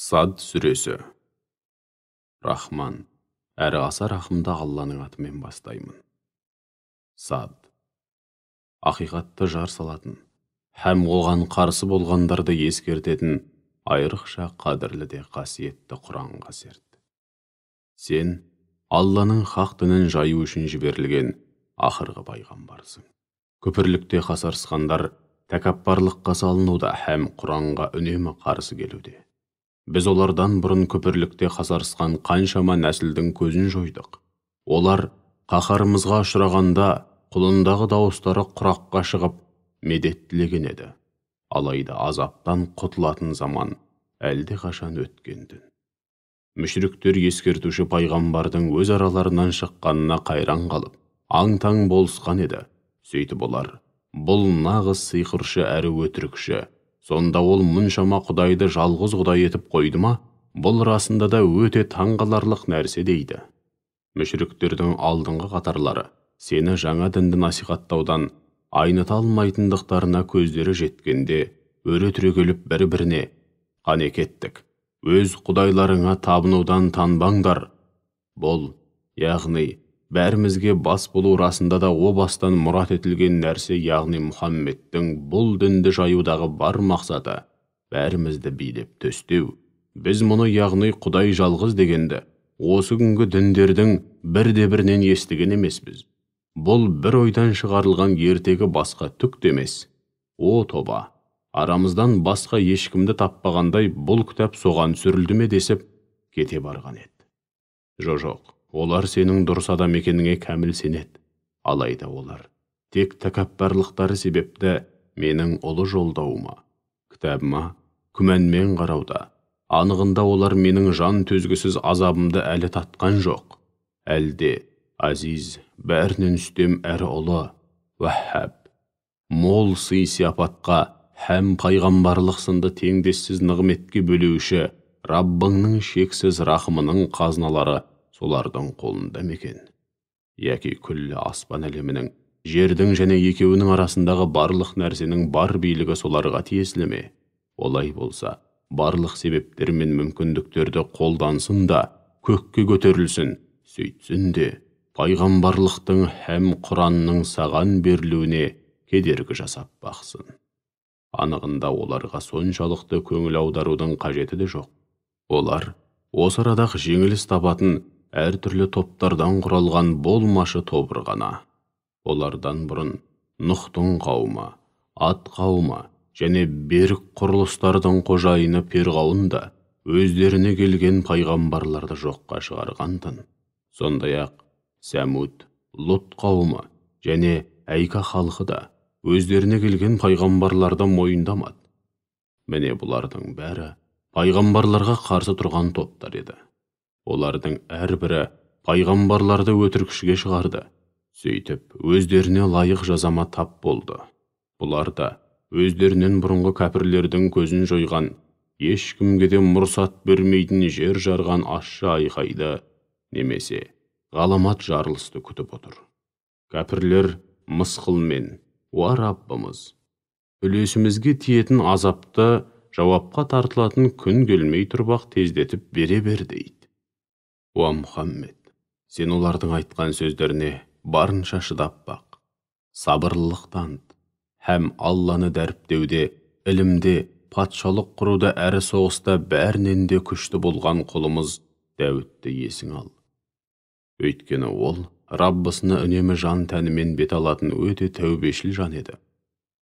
сад сүресі рахман әрі аса рахымды алланың атымен бастаймын сад ақиқатты жар салатын һәм оған қарсы болғандарды ескертетін айрықша қадірлі де қасиетті құранға серт сен алланың хақ дінін жаю үшін жіберілген ақырғы пайғамбарсың күпірлікте қасарысқандар тәкаппарлыққа салынуда һәм құранға үнемі қарсы келуде біз олардан бұрын күпірлікте қасарысқан қаншама нәсілдің көзін жойдық. Олар қаһарымызға ұшырағанда құлындағы дауыстары құраққа шығып медет тілеген еді. Алайда азаптан құтылатын заман әлде қашан өткен түн. Мүшіріктер ескертуші пайғамбардың өз араларынан шыққанына қайран қалып аң таң болысқан еді. Сөйтіп олар бұл нағыз сиқыршы әрі өтірікші сонда ол мұншама құдайды жалғыз құдай етіп қойды ма? Бұл расында да өте таңғаларлық нәрсе дейді. Мүшіріктердің алдыңғы қатарлары сені жаңа дінді насихаттаудан айныта алмайтындықтарына көздері жеткенде өре түрегеліп бір біріне қане кеттік өз құдайларыңа табынудан танбаңдар бұл яғни бәрімізге бас болу расында да о бастан мұрат етілген нәрсе яғни мұхаммедтің бұл дінді жаюдағы бар мақсаты бәрімізді билеп төстеу. Біз мұны яғни құдай жалғыз дегенді осы күнгі діндердің бірде бірінен естіген емеспіз. Бұл бір ойдан шығарылған ертегі басқа түк емес. О тоба арамыздан басқа ешкімді таппағандай бұл кітап соған түсірілді ме десіп кете барған еді. Жо жоқ олар сенің дұрыс адам екеніңе кәміл сенеді алайда олар. Тек тәкаппарлықтары себепті менің ұлы жолдауыма кітабыма күмәнмен қарауда анығында олар менің жан төзгісіз азабымды әлі татқан жоқ. Әлде азиз бәрінен үстем әрі ұлы уәһәб мол сый сияпатқа һәм пайғамбарлық сынды теңдессіз нығметке бөлеуші раббыңның шексіз рахымының қазыналары солардың қолында мекен яки күллі аспан әлемінің жердің және екеуінің арасындағы барлық нәрсенің бар билігі соларға тиесілі ме? Олай болса барлық себептер мен мүмкіндіктерді қолдансын да көкке көтерілсін сөйтсін де пайғамбарлықтың һәм құранның саған берілуіне кедергі жасап бақсын. Анығында оларға соншалықты көңіл аударудың қажеті де жоқ. Олар осы арада жеңіліс табатын әртүрлі топтардан құралған болмашы тобыр ғана. Олардан бұрын нұхтың қауымы ат қауымы және берік құрылыстардың қожайыны перғауын да өздеріне келген пайғамбарларды жоққа шығарған тын сондай ақ сәмуд лұт қауымы және әйка халқы да өздеріне келген пайғамбарларды мойындамады. Міне бұлардың бәрі пайғамбарларға қарсы тұрған топтар еді. Олардың әрбірі пайғамбарларды өтірікшіге шығарды. Сөйтіп өздеріне лайық жазама тап болды. Бұлар да өздерінен бұрынғы кәпірлердің көзін жойған ешкімге де мұрсат бермейтін жер жарған ащы айқайды немесе ғаламат жарылысты күтіп отыр. Кәпірлер мысқылмен уа раббымыз үлесімізге тиетін азапты жауапқа тартылатын күн келмей тұрып тездетіп бере бер дейді. Уа мұхаммед сен олардың айтқан сөздеріне барынша шыдап бақ. Сабырлылық таныт һәм алланы дәріптеуде ілімде патшалық құруда әрі соғыста бәрінен де күшті болған құлымыз дәуітті есің ал өйткені ол раббысына үнемі жан тәнімен бет алатын өте тәубешіл жан еді.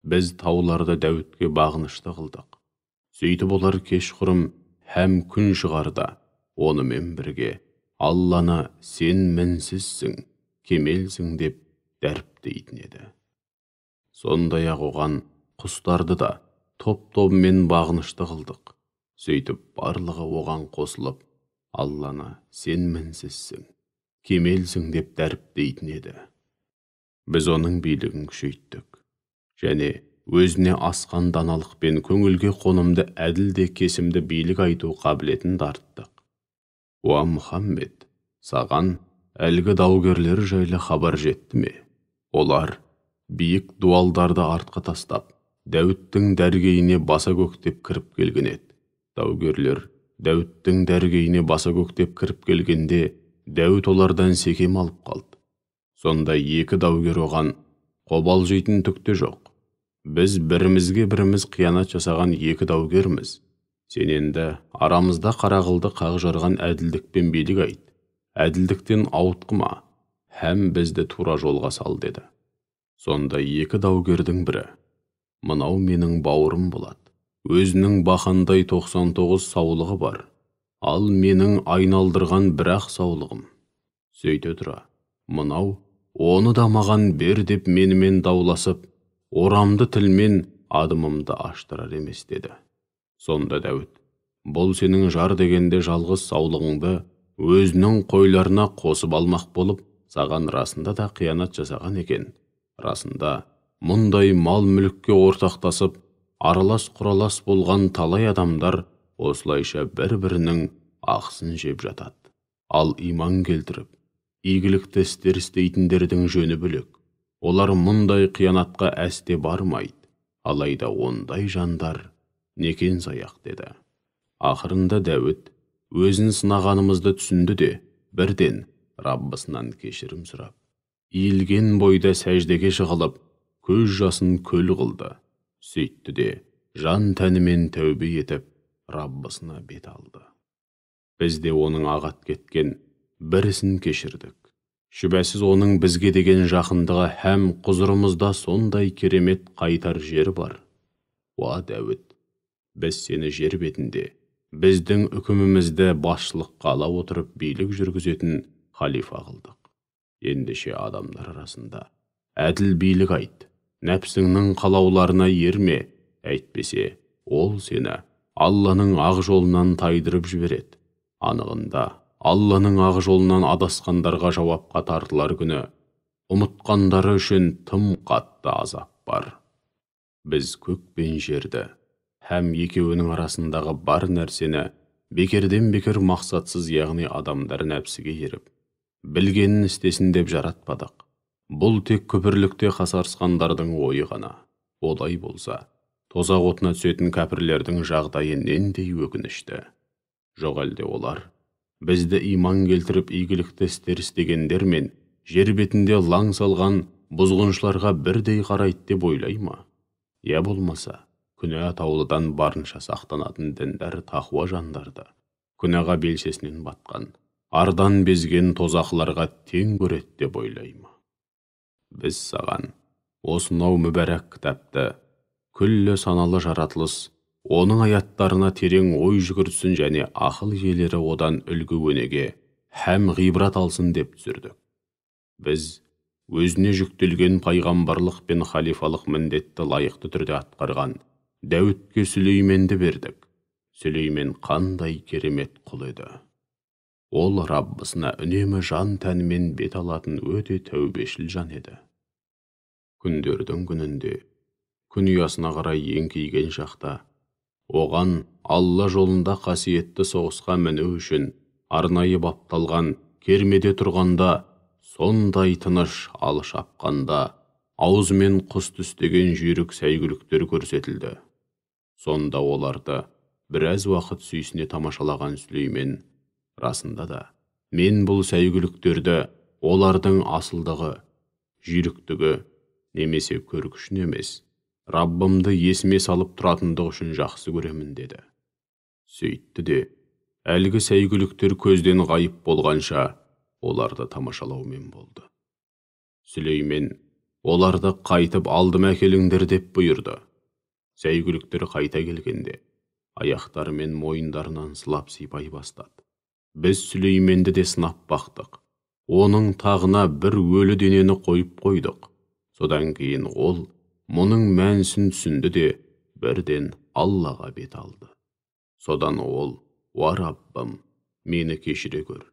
Біз тауларды дәуітке бағынышты қылдық. Сөйтіп олар кешқұрым һәм күн шығарда онымен бірге алланы сен мінсізсің кемелсің деп дәріптейтін еді. Сондай ақ оған құстарды да топ тобымен бағынышты қылдық. Сөйтіп барлығы оған қосылып алланы сен мінсізсің кемелсің деп дәріптейтін еді. Біз оның билігін күшейттік. Және өзіне асқан даналық пен көңілге қонымды әділ де кесімді билік айту қабілетін дарыттық уа мұхаммед саған әлгі даугерлер жайлы хабар жетті ме? Олар биік дуалдарды артқа тастап дәуіттің дәргейіне баса көктеп кіріп келген еді. Даугерлер дәуіттің дәргейіне баса көктеп кіріп келгенде дәуіт олардан секем алып қалды. Сонда екі даугер оған қобалжитын түк те жоқ. Біз бірімізге біріміз қиянат жасаған екі даугерміз. Сен енді арамызда қара қылды қақ жарған әділдікпен билік айт. Әділдіктен ауытқыма. Һәм бізді тура жолға сал деді. Сонда екі даугердің бірі. Мынау менің бауырым болады өзінің бақандай 99 саулығы бар. Ал менің айналдырған бір-ақ саулығым. Сөйте тұра. Мынау оны да маған бер деп менімен дауласып орамды тілмен адымымды аштырар емес деді. Сонда дәуіт бұл сенің жар дегенде жалғыз саулығыңды өзінің қойларына қосып алмақ болып саған расында да қиянат жасаған екен. Расында мұндай мал мүлікке ортақтасып аралас құралас болған талай адамдар осылайша бір-бірінің ақысын жеп жатады. Ал иман келтіріп игілікті істер істейтіндердің жөні бөлек. Олар мұндай қиянатқа әсте бармайды. Алайда ондай жандар некен саяқ деді. Ақырында дәуіт өзін сынағанымызды түсінді де бірден раббысынан кешірім сұрап иілген бойда сәждеге жығылып көз жасын көл қылды. Сөйтті де жан тәнімен тәубе етіп раббысына бет алды. Біз де оның ағат кеткен бір ісін кешірдік. Шүбәсіз оның бізге деген жақындығы һәм құзырымызда сондай керемет қайтар жері бар уа дәуіт біз сені жер бетінде біздің үкімімізді басшылыққа ала отырып билік жүргізетін халифа қылдық. Ендеше адамдар арасында әділ билік айт нәпсіңнің қалауларына ерме әйтпесе ол сені алланың ақ жолынан тайдырып жібереді. Анығында алланың ақ жолынан адасқандарға жауапқа тартылар күні ұмытқандары үшін тым қатты азап бар. Біз көк пен жерді һәм екеуінің арасындағы бар нәрсені бекерден бекер мақсатсыз яғни адамдар нәпсіге еріп білгенін істесін деп жаратпадық. Бұл тек күпірлікте қасарысқандардың ойы ғана. Олай болса тозақ отына түсетін кәпірлердің жағдайы нендей өкінішті? Жоқ әлде олар бізді иман келтіріп игілікті істер істегендер мен жер бетінде лаң салған бұзғыншыларға бірдей қарайды деп ойлай ма? Я болмаса. Күнә атаулыдан барынша сақтанатын діндар тақуа жандарды күнәға белшесінен батқан ардан безген тозақыларға тең көреді деп ойлай ма біз саған осынау мүбәрәк кітапты күллі саналы жаратылыс оның аяттарына терең ой жүгіртсін және ақыл иелері одан үлгі өнеге һәм ғибрат алсын деп түсірдік. Біз өзіне жүктелген пайғамбарлық пен халифалық міндетті лайықты түрде атқарған дәуітке сүлейменді бердік. Сүлеймен қандай керемет құл еді. Ол раббысына үнемі жан тәнімен бет алатын өте тәубешіл жан еді. Күндердің күнінде күн ұясына қарай еңкейген шақта оған алла жолында қасиетті соғысқа міну үшін арнайы бапталған кермеде тұрғанда сондай тыныш ал шапқанда аузымен құс түстеген жүйрік сәйгүліктер көрсетілді. Сонда оларды біраз уақыт сүйсіне тамашалаған сүлеймен расында да мен бұл сәйгүліктерді олардың асылдығы жүйріктігі немесе көрік емес раббымды есіме салып тұратындық үшін жақсы көремін деді. Сөйтті де әлгі сәйгүліктер көзден ғайып болғанша оларды тамашалаумен болды сүлеймен оларды қайтып алдыма әкеліңдер деп бұйырды. Сәйгүліктер қайта келгенде аяқтары мен мойындарынан сылап сипай бастады. Біз сүлейменді де сынап бақтық. Оның тағына бір өлі денені қойып қойдық. Содан кейін ол мұның мәнісін түсінді де бірден аллаға бет алды. Содан ол уа раббым мені кешіре көр.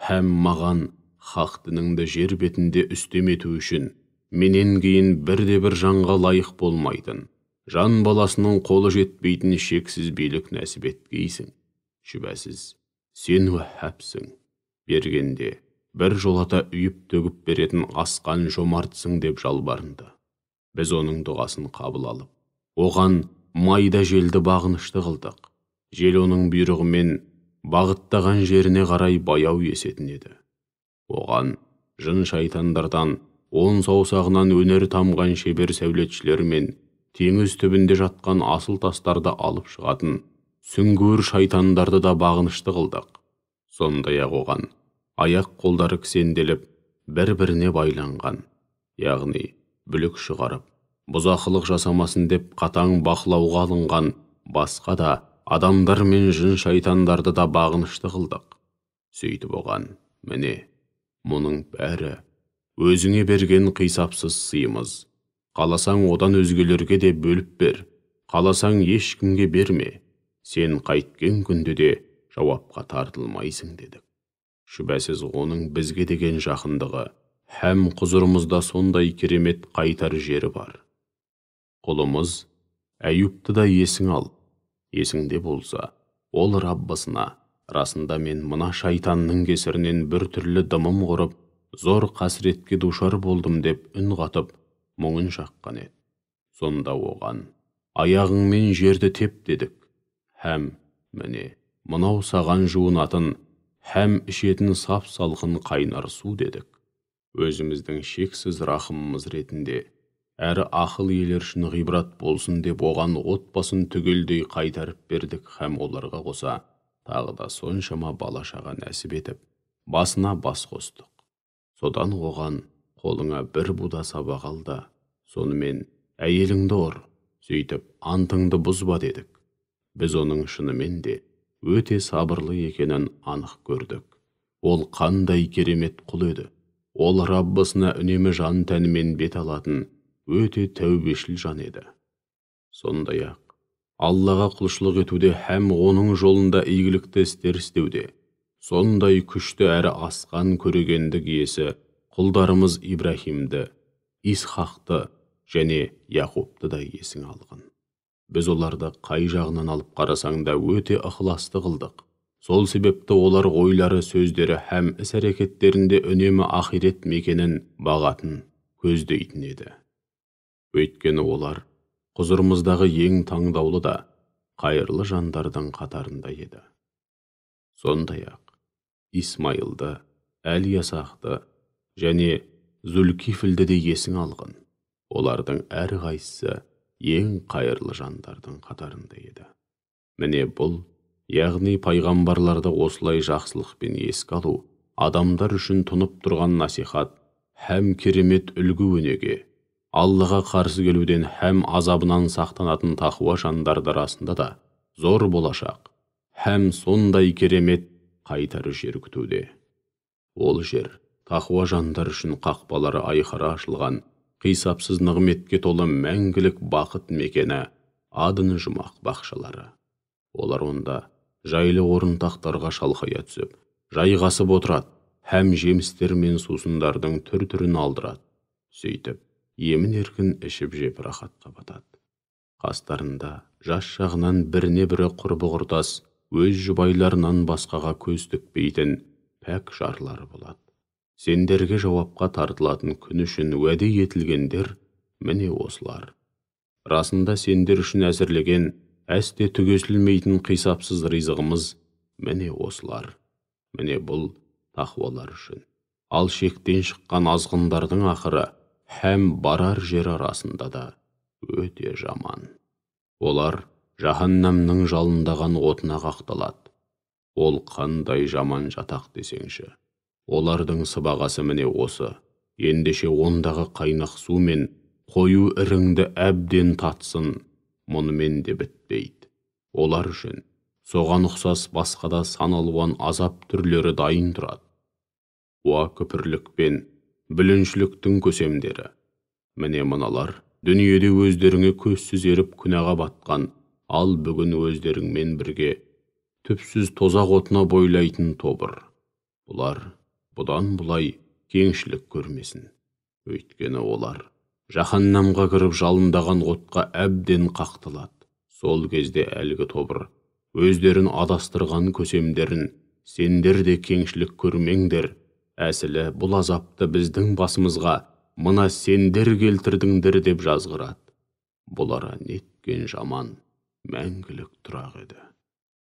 Һәм маған хақ дініңді жер бетінде үстем ету үшін менен кейін бірде бір жанға лайық болмайтын жан баласының қолы жетпейтін шексіз билік нәсіп еткейсің. Шүбәсіз сен уәһәбсің бергенде бір жолата үйіп төгіп беретін асқан жомартсың деп жалбарынды. Біз оның дұғасын қабыл алып оған майда желді бағынышты қылдық. Жел оның бұйрығымен бағыттаған жеріне қарай баяу есетін еді. Оған жын шайтандардан он саусағынан өнер тамған шебер сәулетшілер мен теңіз түбінде жатқан асыл тастарды алып шығатын сүңгуір шайтандарды да бағынышты қылдық. Сондай ақ оған аяқ қолдары кісенделіп бір біріне байланған яғни бүлік шығарып бұзақылық жасамасын деп қатаң бақылауға алынған басқа да адамдар мен жын шайтандарды да бағынышты қылдық. Сөйтіп оған міне мұның бәрі өзіңе берген қисапсыз сыйымыз қаласаң одан өзгелерге де бөліп бер. Қаласаң ешкімге берме. Сен қайткен күнде де жауапқа тартылмайсың дедік. Шүбәсіз оның бізге деген жақындығы һәм құзырымызда сондай керемет қайтар жері бар. Құлымыз әюпті да есің ал. Есіңде болса ол раббысына расында мен мына шайтанның кесірінен бір түрлі дымым құрып зор қасіретке душар болдым деп үн қатып мұңын шаққан еді. Сонда оған аяғыңмен жерді теп дедік. Һәм міне мынау саған жуынатын һәм ішетін сап салқын қайнар су дедік. Өзіміздің шексіз рахымымыз ретінде әрі ақыл иелер үшін ғибрат болсын деп оған отбасын түгелдей қайтарып бердік һәм оларға қоса тағы да соншама бала шаға нәсіп етіп басына бас қостық. Содан оған қолыңа бір буда сабақ ал да сонымен әйеліңді ұр сөйтіп антыңды бұзба дедік. Біз оның шынымен де өте сабырлы екенін анық көрдік. Ол қандай керемет құл еді. Ол раббысына үнемі жан тәнімен бет алатын өте тәубешіл жан еді. Сондай ақ аллаға құлшылық етуде һәм оның жолында игілікті істер істеуде сондай күшті әрі асқан көрегендік иесі құлдарымыз ибраһимді исхақты және яқупты да есің алғын. Біз оларды қай жағынан алып қарасаң да өте ықыласты қылдық. Сол себепті олар ойлары сөздері һәм іс әрекеттерінде үнемі ақирет мекенін бағатын көздейтін еді. Өйткені олар құзырымыздағы ең таңдаулы да қайырлы жандардың қатарында еді. Сондай ақ исмайылды әлиясақты және зүлкифілді де есің алғын олардың әрқайсысы ең қайырлы жандардың қатарында еді. Міне бұл яғни пайғамбарларды осылай жақсылықпен еске алу адамдар үшін тұнып тұрған насихат һәм керемет үлгі өнеге аллаға қарсы келуден һәм азабынан сақтанатын тақуа жандарды расында да зор болашақ һәм сондай керемет қайтар жер күтуде. Ол жер тақуа жандар үшін қақпалары айқара ашылған қисапсыз нығметке толы мәңгілік бақыт мекені адын жұмақ бақшалары. Олар онда жайлы орынтақтарға шалқая түсіп жайғасып отырады һәм жемістер мен сусындардың түр түрін алдырады. Сөйтіп емін еркін ішіп жеп рахатқа батады. Қастарында жас жағынан біріне бірі құрбы құрдас өз жұбайларынан басқаға көз тікпейтін пәк жарлары болады. Сендерге жауапқа тартылатын күн үшін уәде етілгендер міне осылар. Расында сендер үшін әзірлеген әсте түгесілмейтін қисапсыз ризығымыз міне осылар. Міне бұл тақуалар үшін. Ал шектен шыққан азғындардың ақыры һәм барар жер арасында да өте жаман. Олар жаһаннамның жалындаған отына қақталады. Ол қандай жаман жатақ десеңші. Олардың сыбағасы міне осы. Ендеше ондағы қайнақ су мен қою іріңді әбден татсын мұнымен де бітпейді. Олар үшін соған ұқсас басқа да сан алуан азап түрлері дайын тұрады. Уа күпірлік пен бүліншіліктің көсемдері. Міне мыналар дүниеде өздеріңе көзсіз еріп күнәға батқан ал бүгін өздеріңмен бірге түпсіз тозақ отына бойлайтын тобыр. Бұлар бұдан бұлай кеңшілік көрмесін. Өйткені олар жаһаннамға кіріп жалындаған отқа әбден қақтылады. Сол кезде әлгі тобыр өздерін адастырған көсемдерін сендер де кеңшілік көрмеңдер. Әсілі бұл азапты біздің басымызға мына сендер келтірдіңдер деп жазғырады. Бұлар неткен жаман мәңгілік тұрақ еді.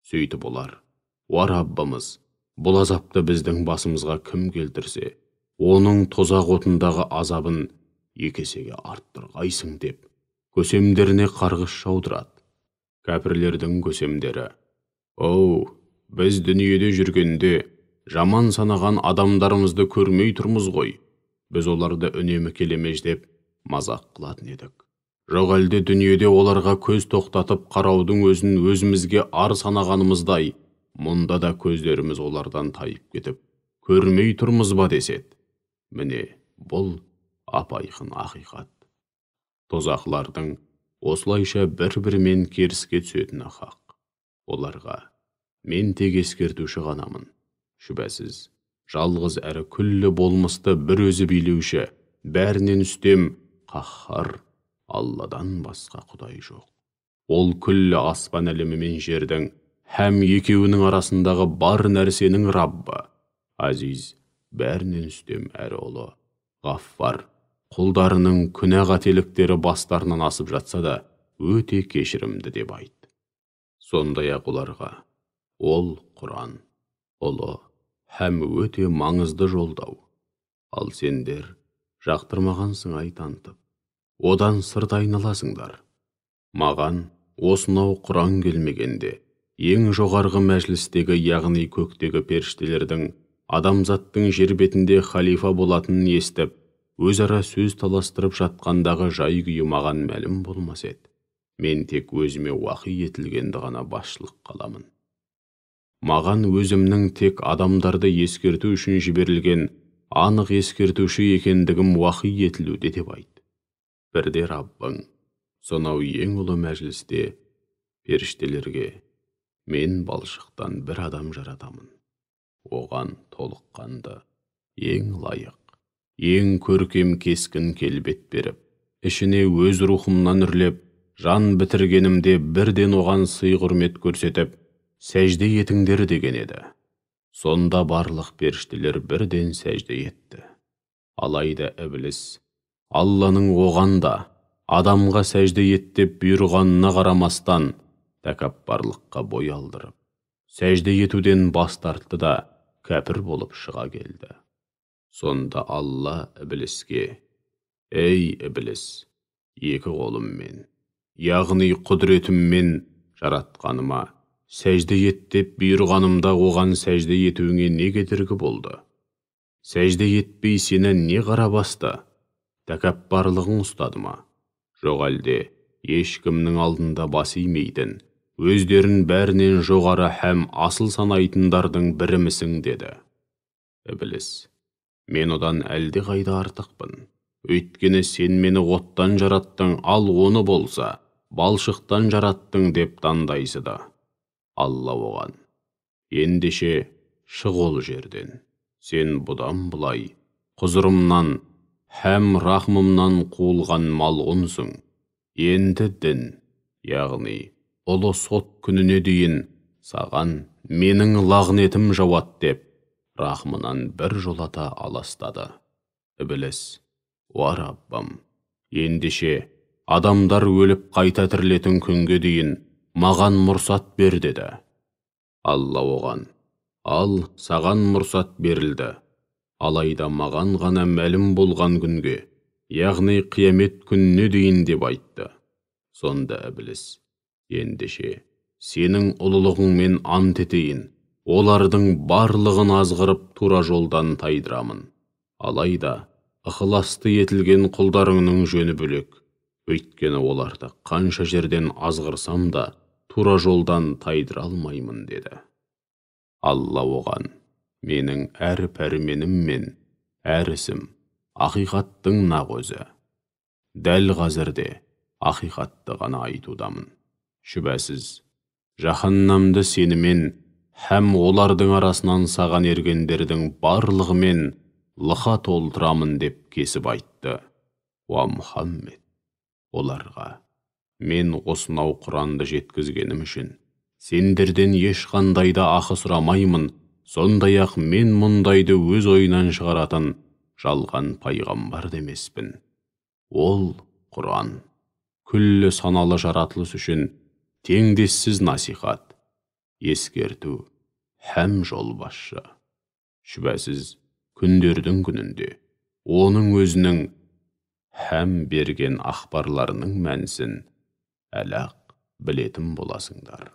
Сөйтіп олар уа раббымыз бұл азапты біздің басымызға кім келтірсе оның тозақ отындағы азабын екі есеге арттырғайсың деп көсемдеріне қарғыс жаудырады. Кәпірлердің көсемдері оу біз дүниеде жүргенде жаман санаған адамдарымызды көрмей тұрмыз ғой. Біз оларды үнемі келемеждеп мазақ қылатын едік. Жоқ әлде дүниеде оларға көз тоқтатып қараудың өзін өзімізге ар санағанымыздай мұнда да көздеріміз олардан тайып кетіп көрмей тұрмыз ба? деседі міне бұл апайқын ақиқат. Тозақлардың осылайша бір бірімен керіске түсетіні хақ. Оларға мен тек ескертуші ғанамын. Шүбәсіз жалғыз әрі күллі болмысты бір өзі билеуші бәрінен үстем қаһар алладан басқа құдай жоқ. Ол күллі аспан әлемі мен жердің һәм екеуінің арасындағы бар нәрсенің раббы. Азиз бәрінен үстем әрі ұлы. Ғаффар құлдарының күнә қателіктері бастарынан асып жатса да өте кешірімді деп айт. Сондай ақ оларға ол құран ұлы һәм өте маңызды жолдау. Ал сендер жақтырмаған сыңай танытып. Одан сырт айналасыңдар. Маған осынау құран келмегенде ең жоғарғы мәжілістегі яғни көктегі періштелердің адамзаттың жер бетінде халифа болатынын естіп өзара сөз таластырып жатқандағы жай күйі маған мәлім болмас еді. Мен тек өзіме уақи етілгенді ғана басшылық қаламын. Маған өзімнің тек адамдарды ескерту үшін жіберілген анық ескертуші екендігім уақи етілуде деп айт. Бірде раббың сонау ең ұлы мәжілісте періштелерге мен балшықтан бір адам жаратамын. Оған толыққанды ең лайық ең көркем кескін келбет беріп ішіне өз рухымнан үрлеп жан бітіргенімде бірден оған сый құрмет көрсетіп сәжде етіңдер деген еді. Сонда барлық періштелер бірден сәжде етті. Алайда ібіліс алланың оған да адамға сәжде ет деп бұйырғанына қарамастан тәкаппарлыққа бой алдырып сәжде етуден бас тартты да кәпір болып шыға келді. Сонда алла ібіліске ей ібіліс екі қолыммен яғни құдіретіммен жаратқаныма сәжде ет деп бұйырғанымда оған сәжде етуіңе не кедергі болды? Сәжде етпей сені не қара басты? Тәкаппарлығың ұстады ма? Жоқ әлде ешкімнің алдында бас имейтін өздерін бәрінен жоғары һәм асыл санайтындардың бірімісің деді. Ібіліс мен одан әлде қайда артықпын. Өйткені сен мені оттан жараттың ал оны болса балшықтан жараттың деп таңдайсыды алла оған ендеше шық ол жерден. Сен бұдан былай құзырымнан һәм рахмымнан қуылған малғұнсың. Енді дін яғни ұлы сот күніне дейін саған менің лағнетім жауат деп рахмынан бір жолата аластады. Ібіліс уа раббым ендеше адамдар өліп қайта тірілетін күнге дейін маған мұрсат бер деді. Алла оған ал саған мұрсат берілді. Алайда маған ғана мәлім болған күнге яғни қиямет күніне дейін деп айтты. Сонда ібіліс ендеше сенің ұлылығыңмен ант етейін олардың барлығын азғырып тура жолдан тайдырамын. Алайда ықыласты етілген құлдарыңның жөні бөлек. Өйткені оларды қанша жерден азғырсам да тура жолдан тайдыра алмаймын деді. Алла оған менің әр пәрменім мен әр ісім ақиқаттың нақ өзі. Дәл қазірде ақиқатты ғана айтудамын. Шүбәсіз жаһаннамды сенімен һәм олардың арасынан саған ергендердің барлығымен лықа толтырамын деп кесіп айтты уа мұхаммед оларға мен осынау құранды жеткізгенім үшін сендерден ешқандай да ақы сұрамаймын сондай ақ мен мұндайды өз ойынан шығаратын жалған пайғамбар демеспін ол құран күллі саналы жаратылыс үшін теңдессіз насихат. Ескерту. Һәм жолбасшы шүбәсіз күндердің күнінде оның өзінің һәм берген ақпарларының мәнісін әлі ақ білетін боласыңдар.